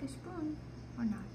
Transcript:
the spoon or not?